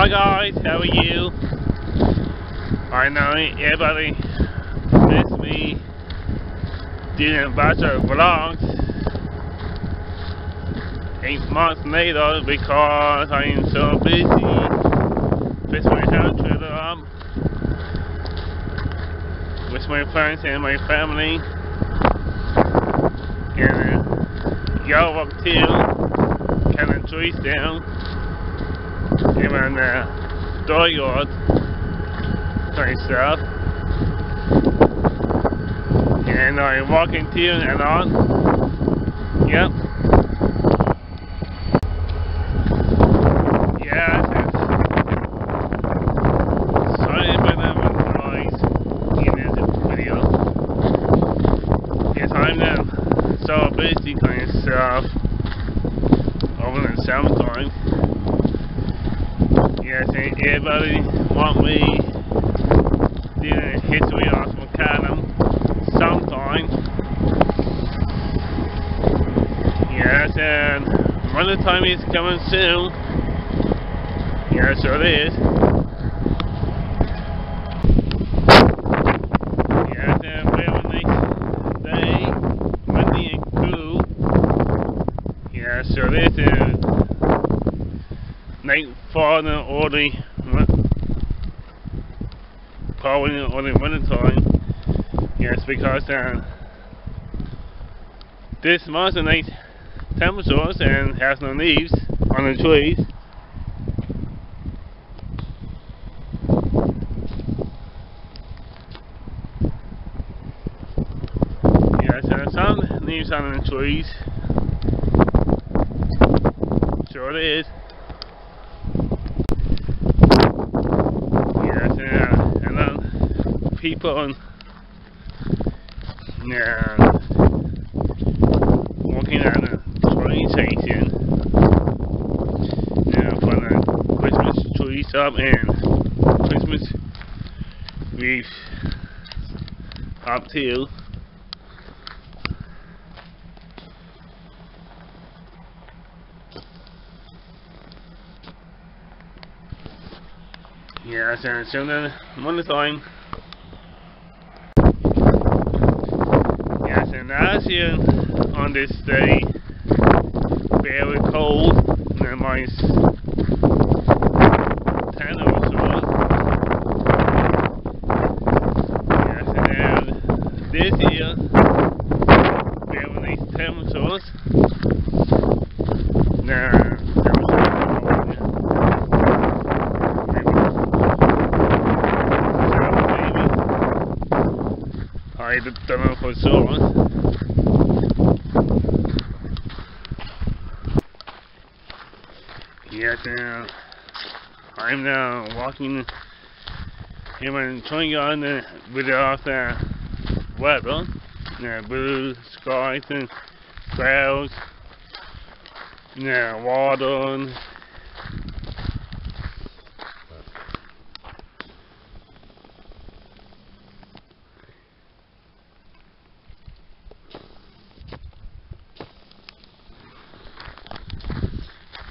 Hi guys, how are you? I know. Everybody miss me doing a bunch of vlogs eight months later because I am so busy. With my house up with my friends and my family. And uh, y'all up too kind of trees down in my uh, dooryard kind of stuff? And I'm walking to and on. Yep yeah it's sorry about the noise in this video yes I'm uh, so busy kind of stuff over the summertime Yes, and everybody want me doing a history of Macadam um, sometime. Yes, and the time is coming soon. Yes, sure it is. Yes, and we have a nice day, Monday and cool. Yes, is. And night falling probably only winter time. Yes, because this month is nice temperatures and has no leaves on the trees. Yes, some leaves on the trees. Sure it is. Yes, yeah, and then people on yeah, walking on the train station yeah, from the Christmas trees up and Christmas wreath up too. Yes, and so then one a time. Yes, and on this day, very cold, and minus 10 or so. Yes, and this year, very nice temperatures. Now, I don't know for sure. Uh, I'm now walking in my trying on the with off the weather, uh, blue skies and clouds, yeah, water. And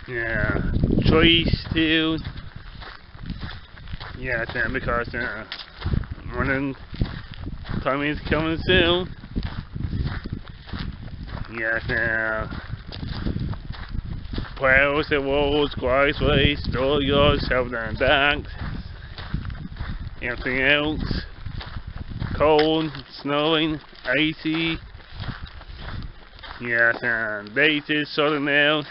Yeah, trees too. Yeah, it's, uh, because uh, morning time is coming soon. Yes, uh, plows and walls, driveways, dooryards, have their docks, everything else. Cold, snowing, icy. Yes, uh, days is sorting out.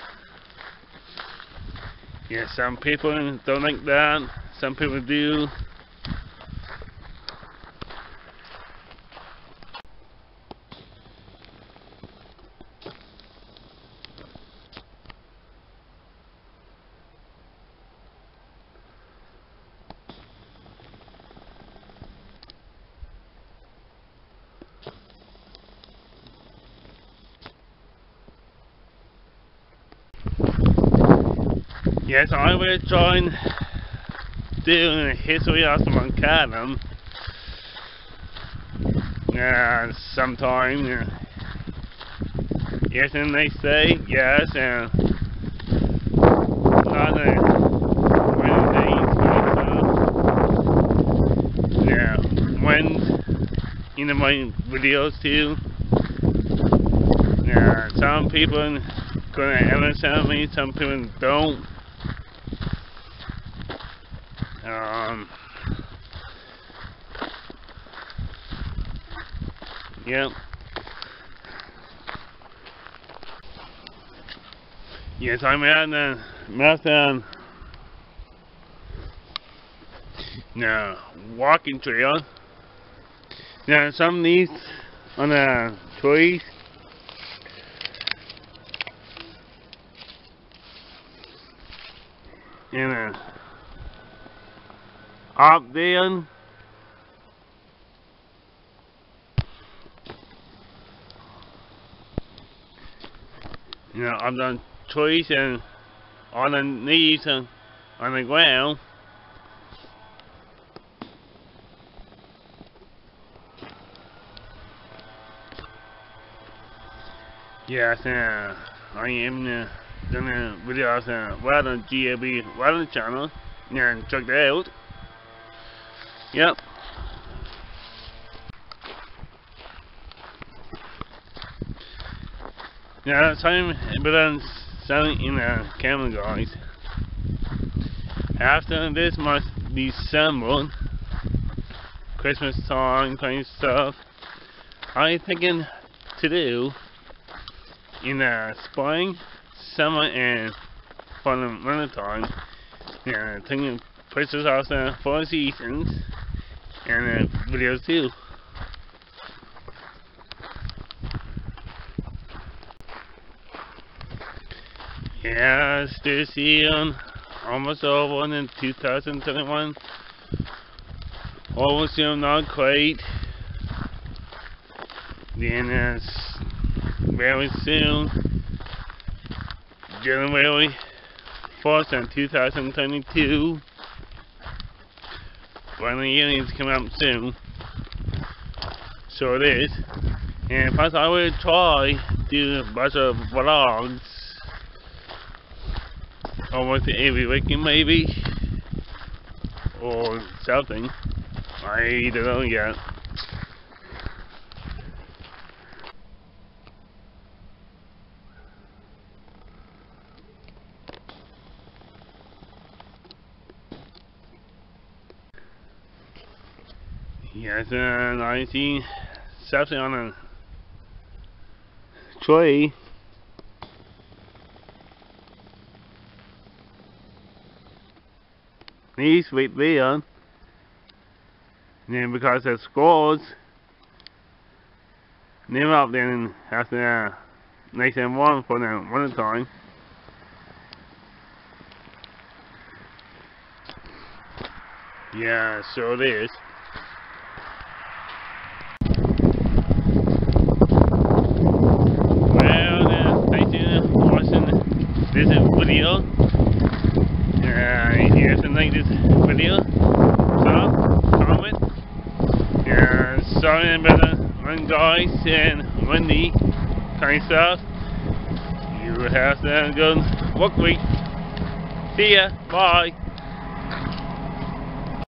Yeah, some people don't like that, some people do. Yes, I will join doing history of Montana uh, sometime. Yes, and they say yes, and uh, not Wednesdays, but yeah, when in know my videos too. Yeah, some people gonna understand me, some people don't. Um, yep. Yes, I'm at the marathon. Now, walking trail. Now, some of these on the trees. And uh, up there. You know, on the trees and on the knees and on the ground. Yes, uh, I am uh, videos uh, right on GAB, right on the channel, and check that out. Yep. Now, time but I'm selling in a camera, guys. After this month, December, Christmas time kind of stuff, I'm thinking to do in the spring, summer, and for the winter time. Yeah, taking of the four seasons and uh, videos too. Yeah, still seeing almost all one in 2021. Almost soon, not quite. Then it's very soon, January 4th, in 2022 finally the aliens come out soon. So it is. And plus I will try do a bunch of vlogs. Almost every weekend maybe. Or something. I don't know yet. Yes, and I see something on a tree. These with there. And then because the scores never up then after uh, nice and warm for the winter time. Yeah, so it is. this video. Uh, if you guys like this video, so comment. About the guys and windy kind stuff. You have to go work week. See ya. Bye.